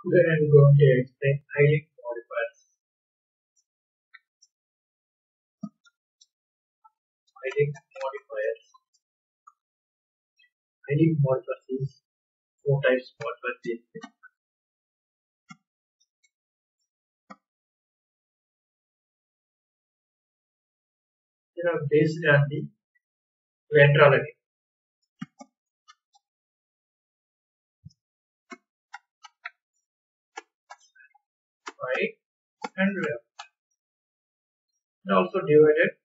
Then I'm going to explain eyelid modifiers. Eyelid modifiers. Eyelid modifiers four types modifiers. They are based on the lateral. Right and left and also divided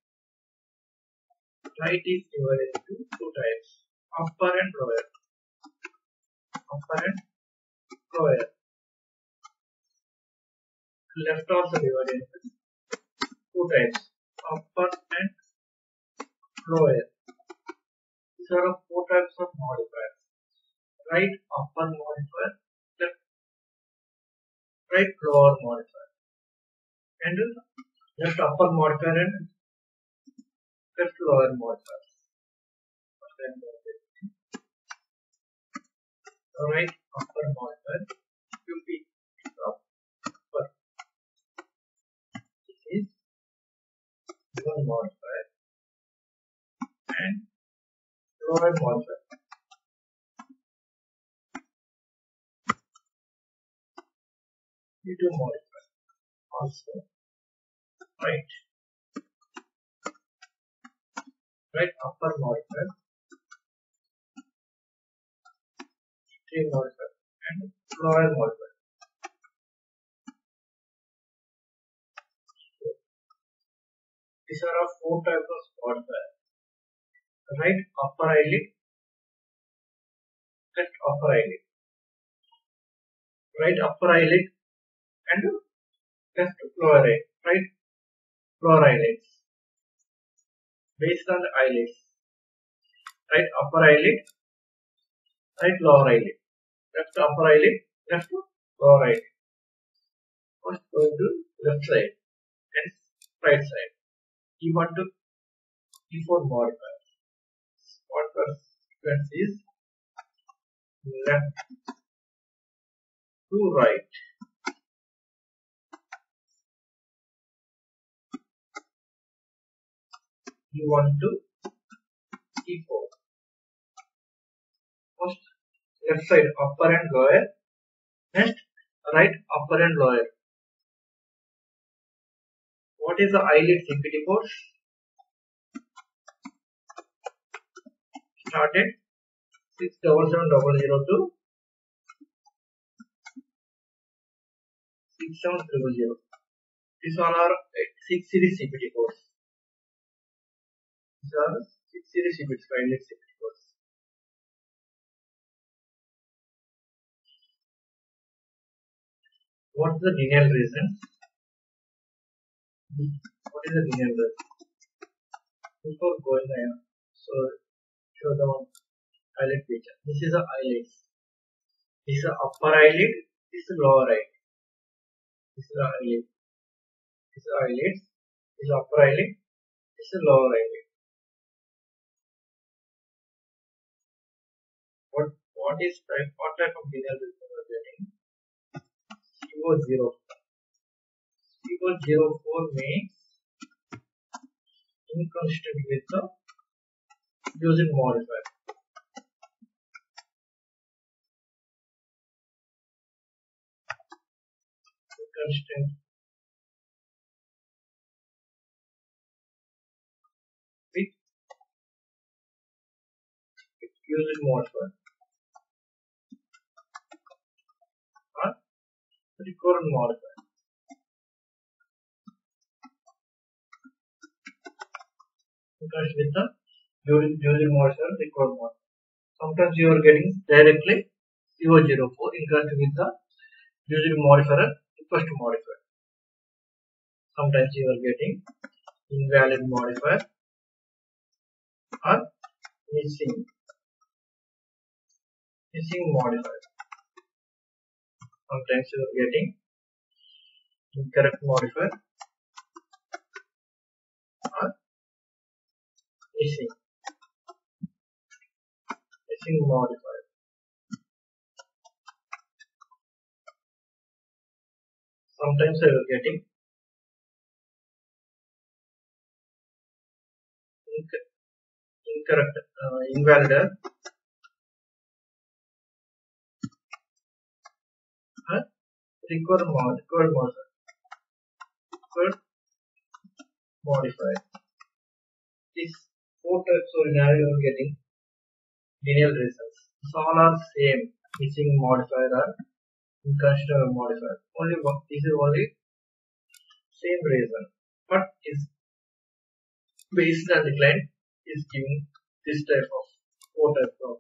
right is divided into two types upper and lower. Upper and lower. Left also divided into two types upper and lower. These are four types of modifiers. Right upper modifier right lower modifier and left upper modifier and left lower modifier. Right upper modifier be upper. This is one modifier and lower modifier. You modifier also right. Right upper modifier three modifier and lower modifier these are our four types of modifier right upper eyelid. Left upper eyelid. Right upper eyelid and lower eye, right? Eyelids based on the eyelids right upper eyelid right lower eyelid left upper eyelid left lower eyelid first going to left side and right side. You want to before modifiers modifier sequence is left to right you want to T4. First left side upper and lower, next right upper and lower. What is the eyelid CPT codes? Started six double seven double zero two six seven triple zero. this one are six series CPT codes. These are six series CPT eyelid CPT. What is the denial reason? What is the denial reason? Before going I so show the eyelid picture. This is the eyelid. This is the upper eyelid. This is lower eyelid. This is the eyelid. This is the eyelid. This is upper eyelid. This is lower eyelid. What is type what type of denial reason we are getting? CO0. CO04 makes inconsistent with the using modifier. Inconsistent with using modifier. Recurrent modifier. Because with the using using modifier recurrent modifier. Sometimes you are getting directly CO04 in conjunction with the using modifier first modifier. Sometimes you are getting invalid modifier or missing missing modifier. Sometimes you are getting. Incorrect modifier. Or missing missing modifier. sometimes I will getting incorrect, uh, invalid uh, required mod, required mod, required modifier. These four types of you are getting denial results. So all are same, missing modifier or inconsiderable modifier. Only one, this is only same reason, but is based on the client is giving this type of four type of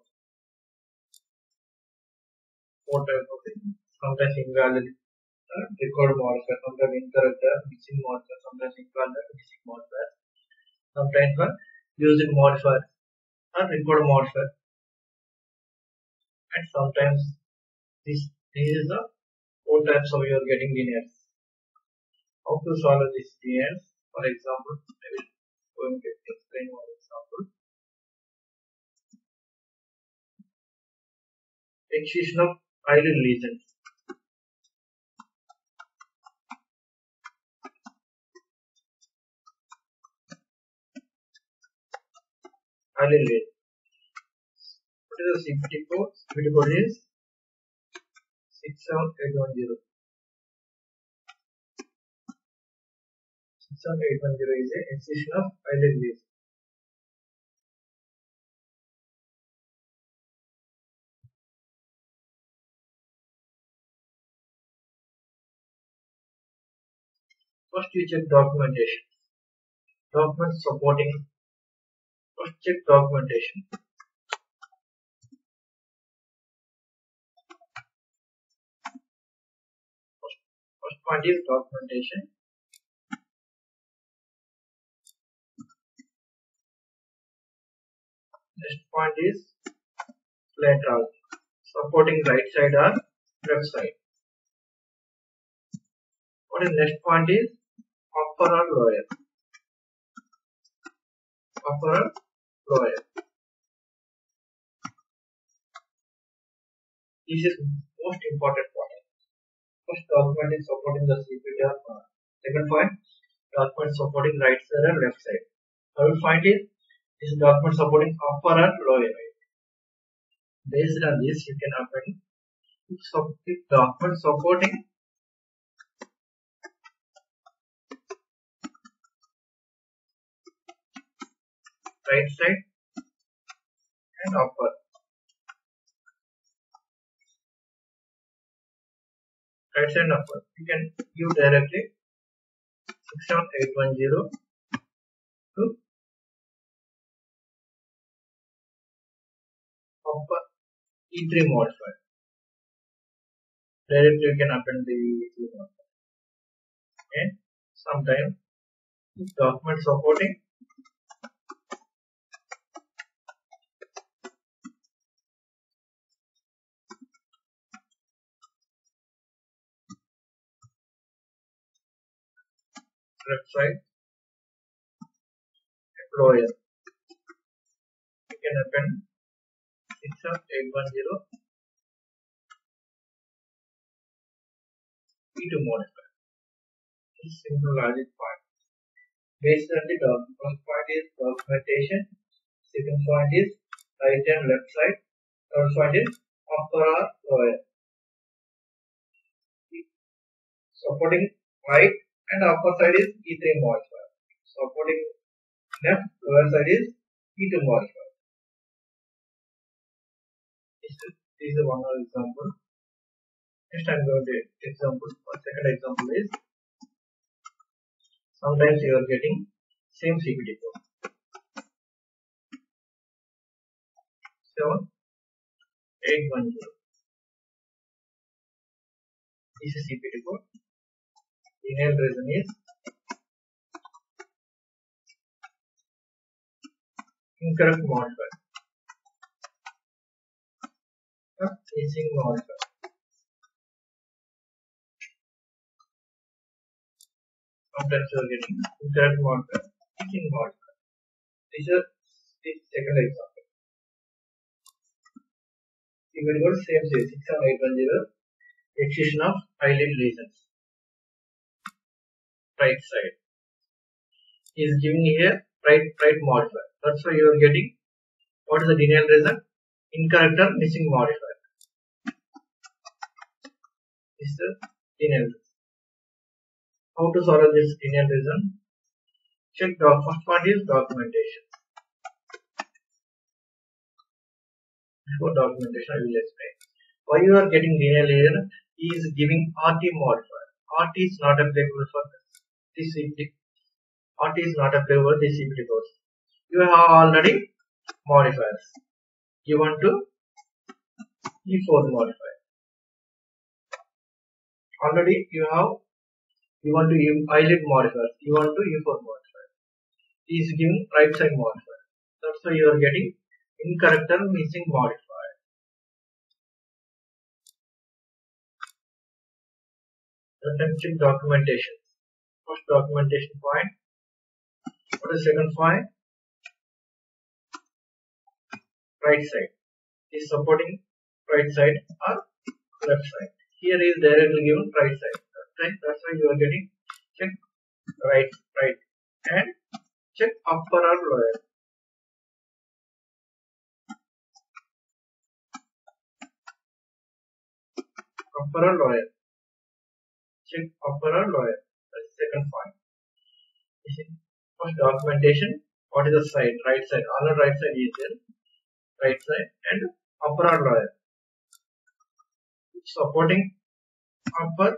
four type of thing. Sometimes invalid uh, record modifier, sometimes incorrect missing modifier, sometimes invalid missing modifier, sometimes uh, using modifier or record modifier, and sometimes this this is the four types of you are getting denials. How to solve these denials? For example, I will going to explain one example. Excision of eyelid lesions. Lesion. What is the CPT code? CPT code is 67810. 67810 is a excision of lesion. First you check documentation. Documents supporting. First check documentation. First, first point is documentation. Next point is lateral. Supporting right side or left side. What is next point is upper or lower. Upper or lower. This is most important point. First document is supporting the CPT or not. Second point, document supporting right side and left side. Third point is this document supporting upper and lower. Based on this, you can append if document supporting right side and upper. Right side and upper. You can give directly 67810 to upper E3 modifier. Directly you can append the E3 modifier. And sometimes document supporting side lower. You can append 67810 E2 modifier. This is simple logic part. Based on the document, first point is documentation, second point is right and left side, third point is upper or lower. Supporting right and upper side is E3 modifier. Supporting left, lower side is E2 modifier. This is, one more example. Next I'm going to example. One second example is sometimes you are getting same CPT code. Seven eight one zero. This is CPT code. Reason is incorrect modifier. Missing modifier. Sometimes you are getting incorrect modifier, missing modifier. This is the second example. You will go same say 67810 excision of eyelid lesions. Right side. Is giving here right right modifier. That's why you are getting what is the denial reason? Incorrect or missing modifier. This is the denial. How to solve this denial reason? Check doc. First part is documentation. Before documentation, I will explain. Why you are getting denial is giving RT modifier. RT is not applicable for this CPT. RT is not applicable this CPT codes. You have already modifiers. You want to E4 modifier. Already you have you want to eyelid modifier. You want to E4 modifier. He is giving right side modifier. That's why you are getting incorrect and missing modifier. Attention documentation. First documentation point. What is second point? Right side. Is supporting right side or left side. Here is directly given right side. That's why you are getting check right, right, and check upper or lower. Upper or lower. Check upper or lower. Second point. First documentation. What is the side? Right side. All right side is there. Right side and upper lower. Supporting upper.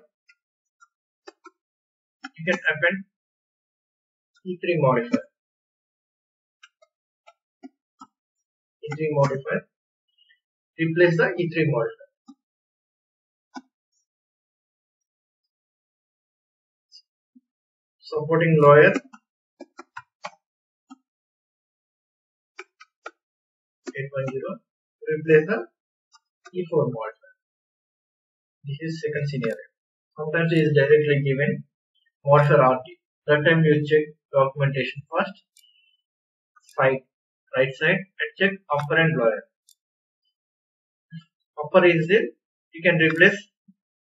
You can append E3 modifier. E3 modifier. Replace the E3 modifier. Supporting lawyer. eight one zero. Replace the E4 modifier. This is second scenario. Sometimes it is directly given. Modifier RT. That time you check documentation first, side, right side, and check upper and lower. Upper is there, you can replace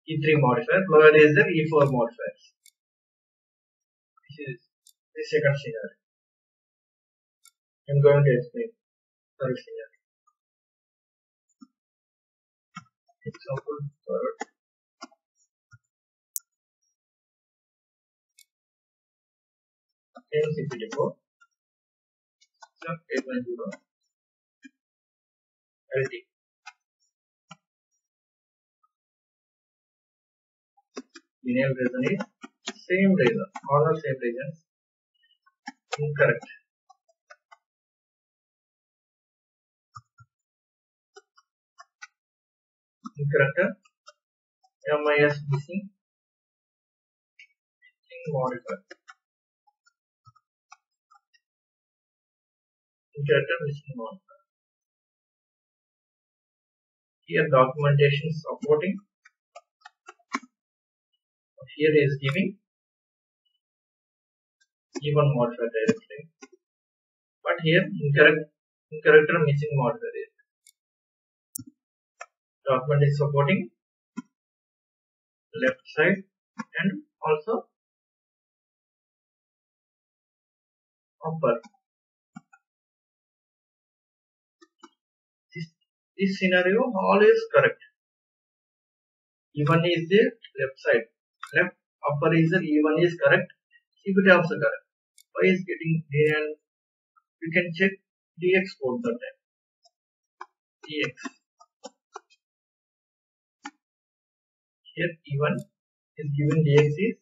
E3 modifier, lower is there. E4 modifiers is the second scenario. I'm going to explain third scenario. Example third. CPT code. Sub 810 LT. Denial reason is same reason, all are same reasons. Incorrect. Incorrect. MIS missing. Modifier. Incorrect missing modifier. Here documentation supporting. Here is giving E1 modifier directly. But here incorrect or missing modifier is document is supporting left side and also upper. This, this scenario all is correct. E1 is the left side. Left upper is the E1 is correct. CPT also correct y is getting and you can check dx code that time. Dx here e1 is given dx is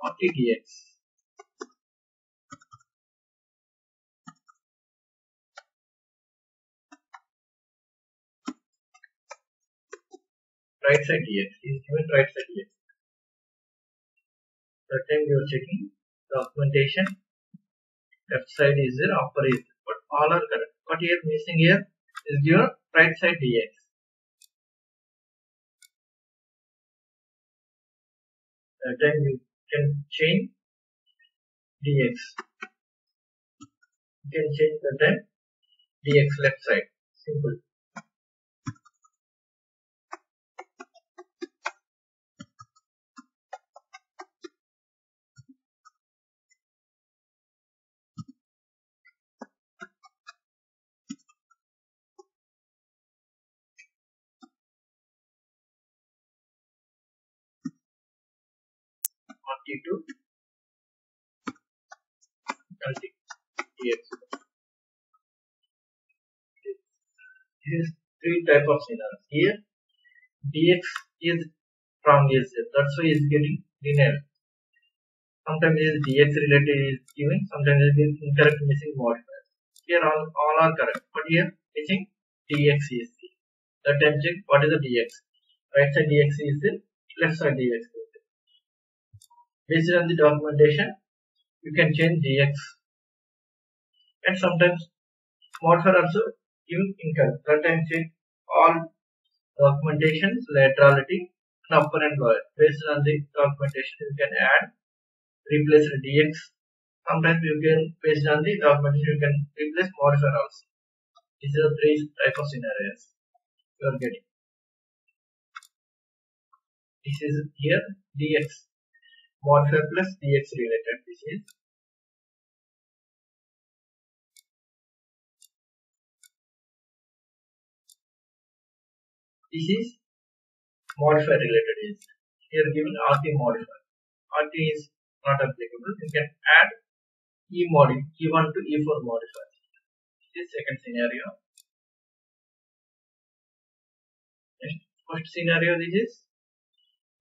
40 dx right side dx is given right side dx that time we are checking documentation. Left side is there upper is but all are correct. What here missing here is your right side dx that time you can change dx you can change the time dx left side. Simple to lt dx. This is three type of scenarios. Here dx is from s. That's why it's getting renamed. Sometimes it is dx related is given. Sometimes it is incorrect missing modifiers. Here all, all are correct, but here missing dx is the. That time check what is the dx. Right side dx is the left side dx is. Based on the documentation, you can change dx. And sometimes modifier also given incorrect. That time check all documentations, laterality, and upper and lower. Based on the documentation, you can add, replace dx. Sometimes you can, based on the documentation, you can replace modifier also. These are three type of scenarios you are getting. This is here dx modifier plus dx related. This is this is modifier related is here given rt modifier. rt is not applicable. You can add e mod e1 to e4 modifier. This is second scenario. Next, first scenario this is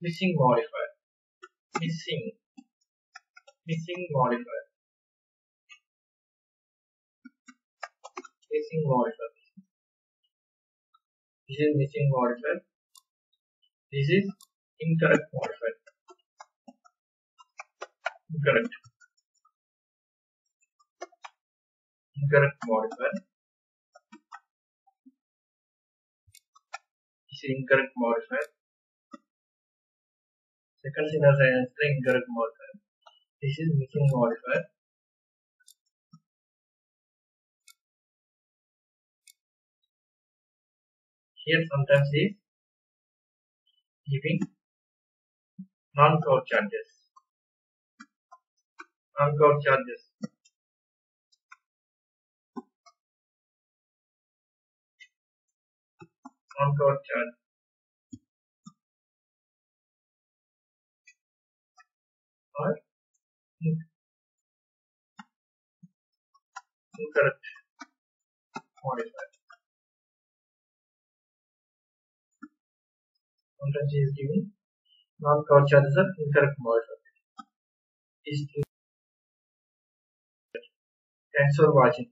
missing modifier. Missing missing modifier. Missing modifier. This is missing modifier. This is incorrect modifier. Incorrect. Incorrect modifier. This is incorrect modifier. Second scenario is the incorrect modifier. This is missing modifier. Here sometimes is giving non-cover charges. Non-cover charges. Non-cover charge. Or incorrect modifier. Sometimes is given non-cover charges are incorrect modifier. Thanks for watching.